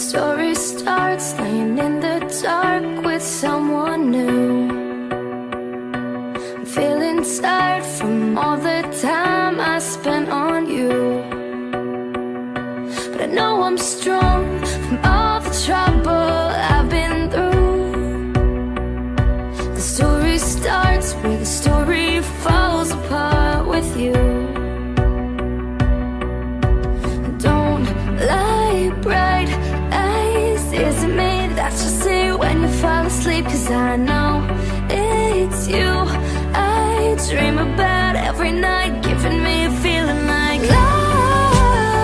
story starts laying in the dark with someone new. I'm feeling tired from all the time I spent on you. But I know I'm strong from all the trouble I've been through. The story starts with a story that you see when you fall asleep? Cause I know it's you. I dream about every night, giving me a feeling like love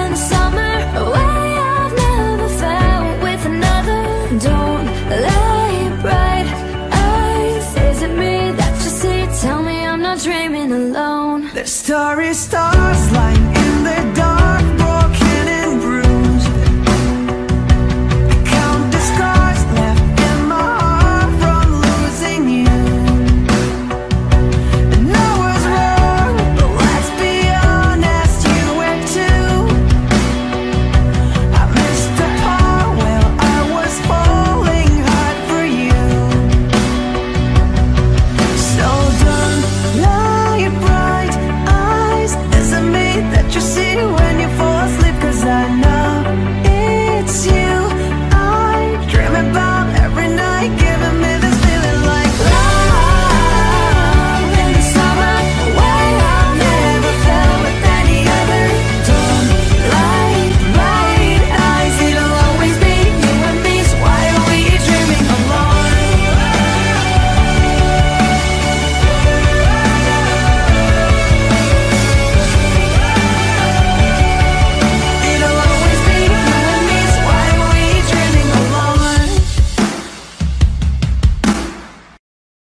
in the summer. A way I've never felt with another. Don't lie, bright eyes. Is it me that you see? Tell me I'm not dreaming alone. The starry stars line